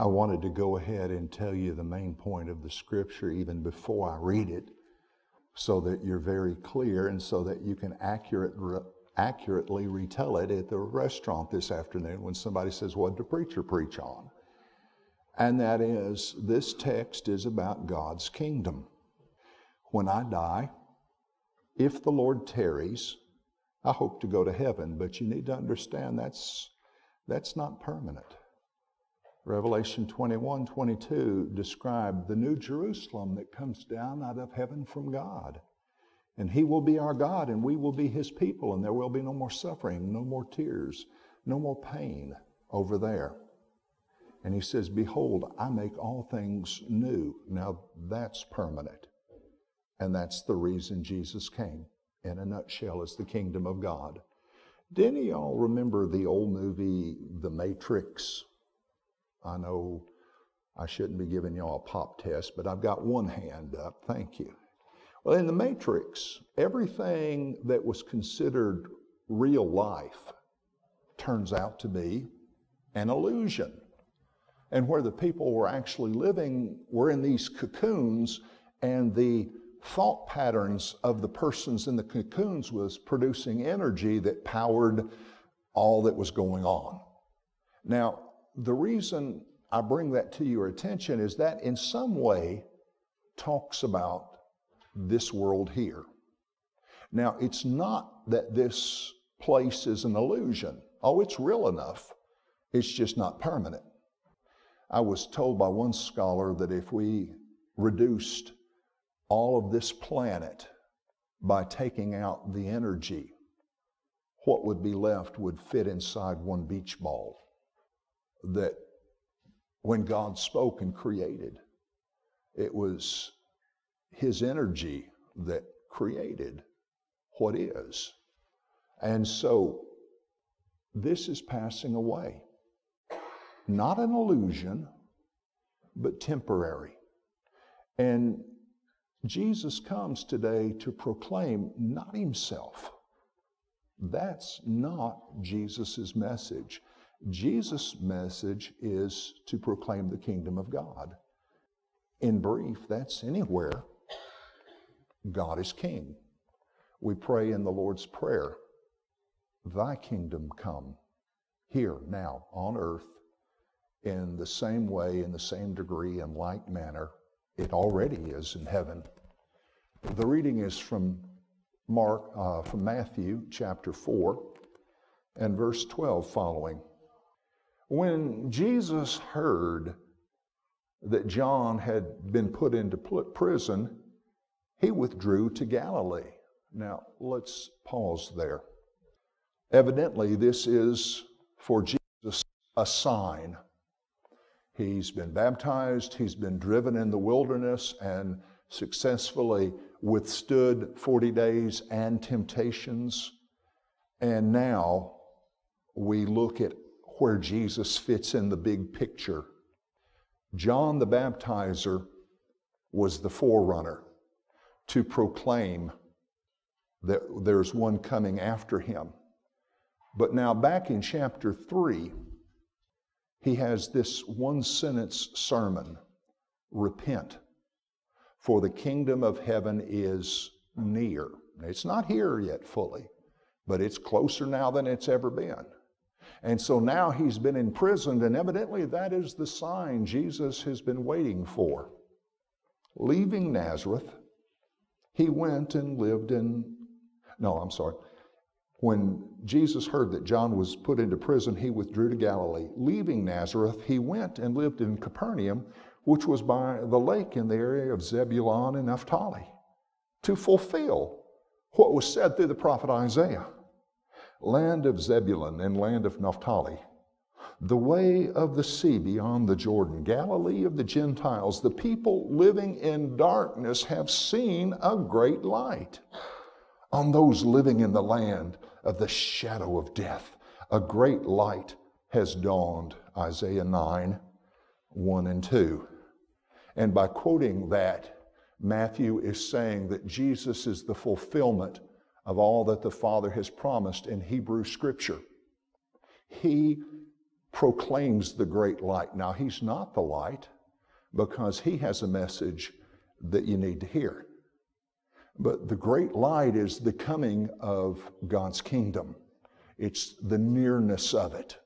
I wanted to go ahead and tell you the main point of the scripture even before I read it so that you're very clear and so that you can accurate, accurately retell it at the restaurant this afternoon when somebody says, What did the preacher preach on? And that is, this text is about God's kingdom. When I die, if the Lord tarries, I hope to go to heaven, but you need to understand that's, that's not permanent. Revelation 21 22 describe the new Jerusalem that comes down out of heaven from God. And He will be our God, and we will be His people, and there will be no more suffering, no more tears, no more pain over there. And He says, Behold, I make all things new. Now that's permanent. And that's the reason Jesus came. In a nutshell, is the kingdom of God. Didn't y'all remember the old movie, The Matrix? I know I shouldn't be giving y'all a pop test, but I've got one hand up. Thank you. Well, in the Matrix, everything that was considered real life turns out to be an illusion. And where the people were actually living were in these cocoons, and the thought patterns of the persons in the cocoons was producing energy that powered all that was going on. Now, the reason I bring that to your attention is that in some way talks about this world here. Now, it's not that this place is an illusion. Oh, it's real enough. It's just not permanent. I was told by one scholar that if we reduced all of this planet by taking out the energy, what would be left would fit inside one beach ball that when God spoke and created, it was His energy that created what is. And so this is passing away. Not an illusion, but temporary. And Jesus comes today to proclaim not Himself. That's not Jesus' message. Jesus' message is to proclaim the kingdom of God. In brief, that's anywhere God is king. We pray in the Lord's Prayer, Thy kingdom come here, now, on earth, in the same way, in the same degree, in like manner it already is in heaven. The reading is from Mark, uh, from Matthew chapter 4 and verse 12 following. When Jesus heard that John had been put into prison, he withdrew to Galilee. Now, let's pause there. Evidently, this is for Jesus a sign. He's been baptized, he's been driven in the wilderness, and successfully withstood 40 days and temptations. And now we look at where Jesus fits in the big picture. John the Baptizer was the forerunner to proclaim that there's one coming after him. But now, back in chapter 3, he has this one sentence sermon repent, for the kingdom of heaven is near. It's not here yet fully, but it's closer now than it's ever been. And so now he's been imprisoned, and evidently that is the sign Jesus has been waiting for. Leaving Nazareth, he went and lived in, no, I'm sorry. When Jesus heard that John was put into prison, he withdrew to Galilee. Leaving Nazareth, he went and lived in Capernaum, which was by the lake in the area of Zebulun and Naphtali, to fulfill what was said through the prophet Isaiah land of Zebulun and land of Naphtali, the way of the sea beyond the Jordan, Galilee of the Gentiles, the people living in darkness have seen a great light. On those living in the land of the shadow of death, a great light has dawned. Isaiah 9, 1 and 2. And by quoting that, Matthew is saying that Jesus is the fulfillment of all that the Father has promised in Hebrew Scripture. He proclaims the great light. Now, he's not the light because he has a message that you need to hear. But the great light is the coming of God's kingdom. It's the nearness of it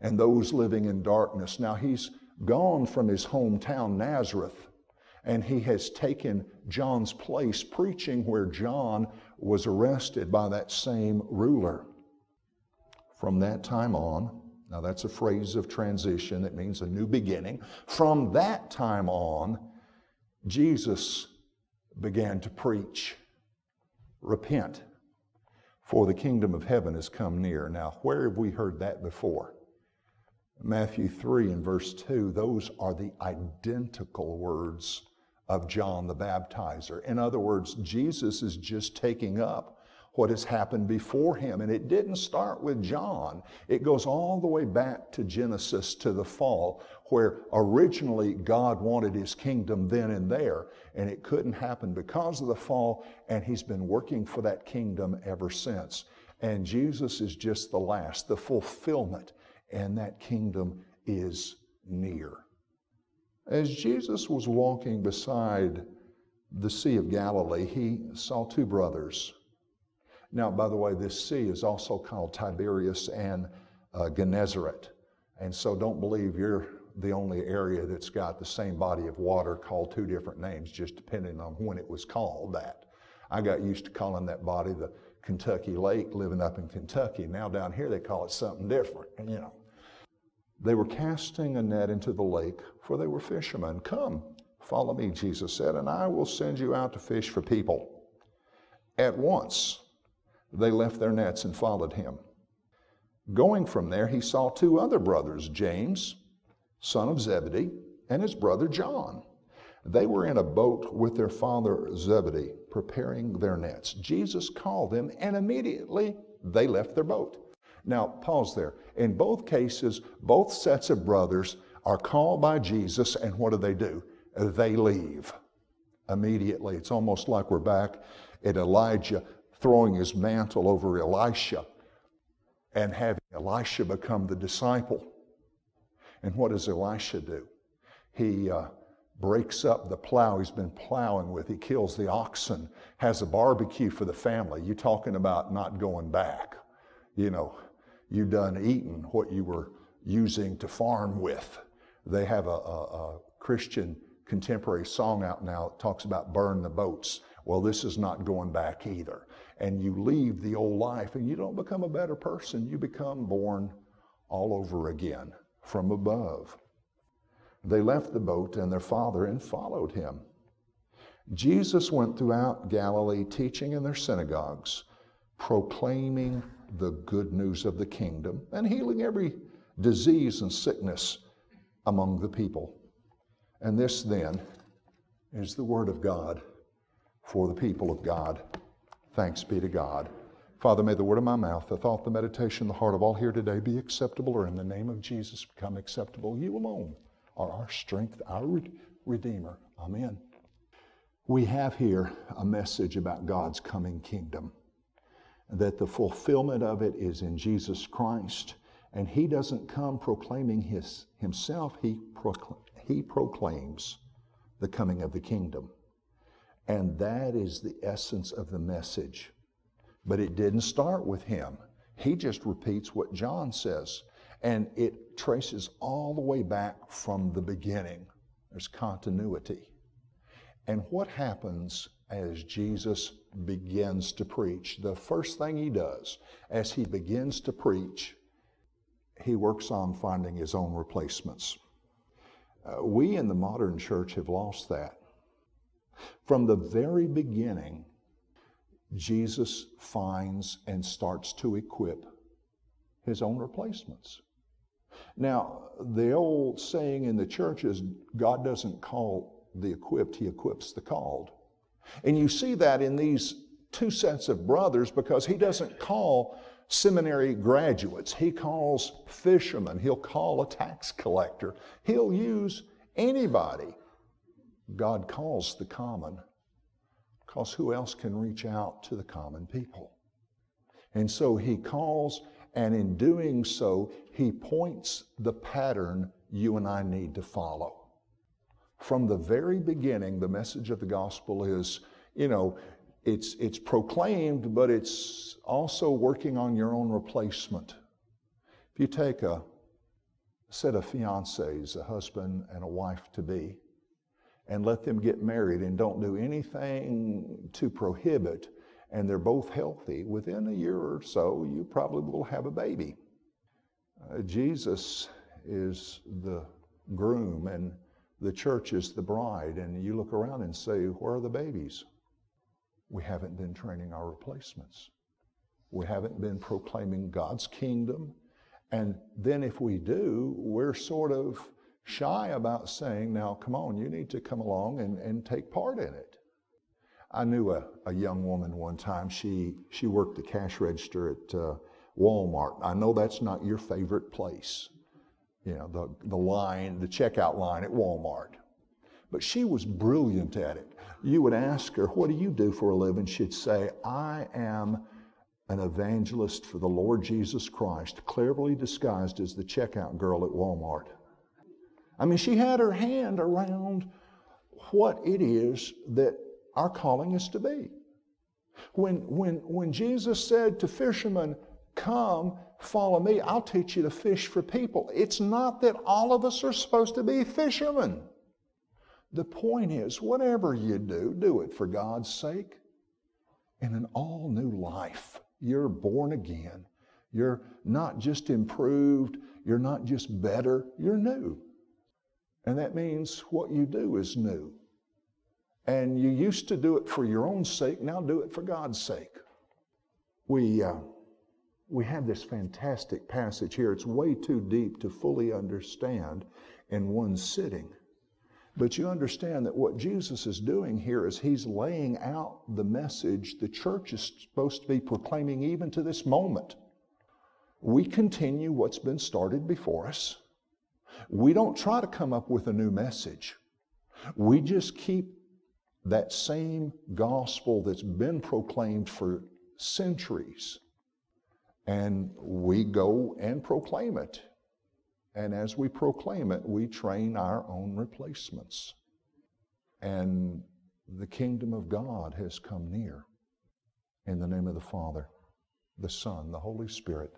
and those living in darkness. Now, he's gone from his hometown, Nazareth, and he has taken John's place, preaching where John was arrested by that same ruler. From that time on, now that's a phrase of transition, it means a new beginning. From that time on, Jesus began to preach Repent, for the kingdom of heaven has come near. Now, where have we heard that before? Matthew 3 and verse 2, those are the identical words of John the Baptizer. In other words, Jesus is just taking up what has happened before him. And it didn't start with John, it goes all the way back to Genesis to the fall, where originally God wanted his kingdom then and there, and it couldn't happen because of the fall, and he's been working for that kingdom ever since. And Jesus is just the last, the fulfillment, and that kingdom is near. As Jesus was walking beside the Sea of Galilee, he saw two brothers. Now, by the way, this sea is also called Tiberias and uh, Gennesaret. And so don't believe you're the only area that's got the same body of water called two different names, just depending on when it was called that. I got used to calling that body the Kentucky Lake living up in Kentucky. Now down here they call it something different, you know. They were casting a net into the lake, for they were fishermen. Come, follow me, Jesus said, and I will send you out to fish for people. At once, they left their nets and followed him. Going from there, he saw two other brothers, James, son of Zebedee, and his brother John. They were in a boat with their father Zebedee, preparing their nets. Jesus called them, and immediately they left their boat. Now, pause there. In both cases, both sets of brothers are called by Jesus, and what do they do? They leave immediately. It's almost like we're back at Elijah throwing his mantle over Elisha and having Elisha become the disciple. And what does Elisha do? He uh, breaks up the plow he's been plowing with. He kills the oxen, has a barbecue for the family. You're talking about not going back. You know, you done eating what you were using to farm with. They have a, a, a Christian contemporary song out now that talks about burn the boats. Well, this is not going back either. And you leave the old life and you don't become a better person. You become born all over again from above. They left the boat and their father and followed him. Jesus went throughout Galilee teaching in their synagogues, proclaiming the good news of the kingdom and healing every disease and sickness among the people. And this then is the word of God for the people of God. Thanks be to God. Father, may the word of my mouth, the thought, the meditation, the heart of all here today be acceptable, or in the name of Jesus become acceptable. You alone are our strength, our Redeemer. Amen. We have here a message about God's coming kingdom, that the fulfillment of it is in Jesus Christ, and He doesn't come proclaiming his, Himself, he, procl- he proclaims the coming of the kingdom. And that is the essence of the message. But it didn't start with him. He just repeats what John says. And it traces all the way back from the beginning. There's continuity. And what happens as Jesus begins to preach? The first thing he does as he begins to preach, he works on finding his own replacements. Uh, we in the modern church have lost that. From the very beginning, Jesus finds and starts to equip his own replacements. Now, the old saying in the church is God doesn't call the equipped, he equips the called. And you see that in these two sets of brothers because he doesn't call seminary graduates, he calls fishermen, he'll call a tax collector, he'll use anybody God calls the common, because who else can reach out to the common people? And so he calls And in doing so, he points the pattern you and I need to follow. From the very beginning, the message of the gospel is, you know, it's, it's proclaimed, but it's also working on your own replacement. If you take a set of fiancés, a husband and a wife to be, and let them get married and don't do anything to prohibit, and they're both healthy, within a year or so, you probably will have a baby. Uh, Jesus is the groom and the church is the bride, and you look around and say, Where are the babies? We haven't been training our replacements. We haven't been proclaiming God's kingdom. And then if we do, we're sort of shy about saying, Now, come on, you need to come along and, and take part in it. I knew a, a young woman one time. She, she worked the cash register at uh, Walmart. I know that's not your favorite place you know, the, the line, the checkout line at Walmart. But she was brilliant at it. You would ask her, What do you do for a living? She'd say, I am an evangelist for the Lord Jesus Christ, cleverly disguised as the checkout girl at Walmart. I mean, she had her hand around what it is that our calling is to be. When, when, when Jesus said to fishermen, Come follow me, I'll teach you to fish for people. It's not that all of us are supposed to be fishermen. The point is, whatever you do, do it for God's sake in an all new life. You're born again. You're not just improved, you're not just better, you're new. And that means what you do is new. And you used to do it for your own sake, now do it for God's sake. We. Uh, we have this fantastic passage here. It's way too deep to fully understand in one sitting. But you understand that what Jesus is doing here is he's laying out the message the church is supposed to be proclaiming even to this moment. We continue what's been started before us. We don't try to come up with a new message. We just keep that same gospel that's been proclaimed for centuries and we go and proclaim it. And as we proclaim it, we train our own replacements. And the kingdom of God has come near. In the name of the Father, the Son, the Holy Spirit.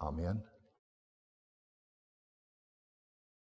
Amen.